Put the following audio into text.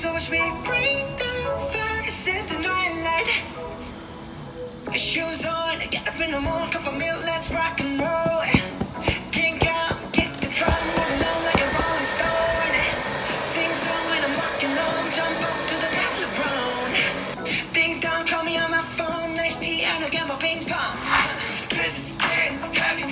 So watch me bring the fire, set the night light. Shoes on, get up in the morning, cup of milk, let's rock and roll. Kink out, kick the drum, moving on like a rolling stone. Sing song when I'm walking home, jump up to the top Ding dong, call me on my phone, nice tea, and I'll get my ping pong. This is dead, heavy,